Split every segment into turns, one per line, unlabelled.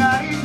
I.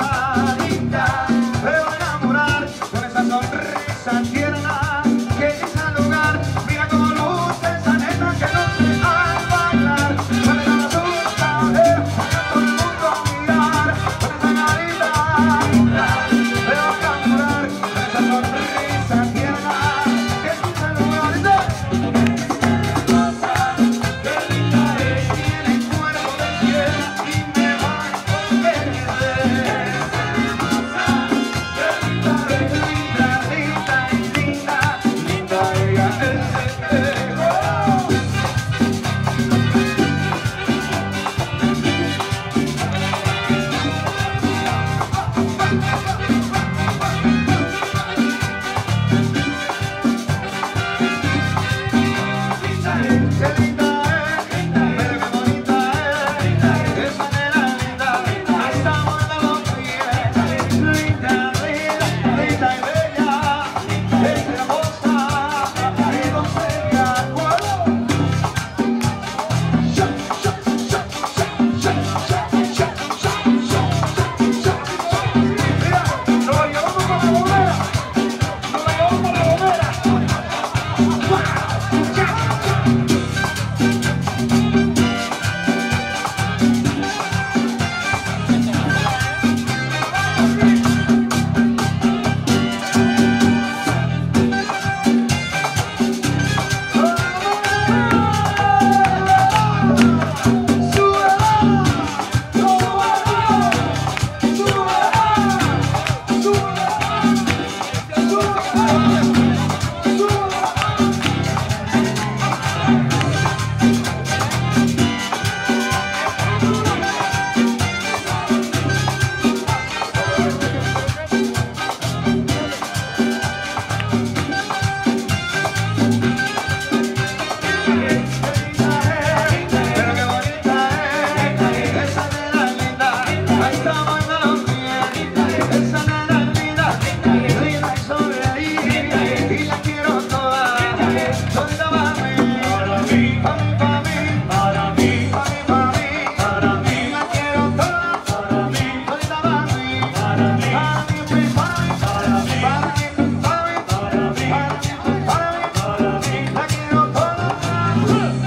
Thank